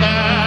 that.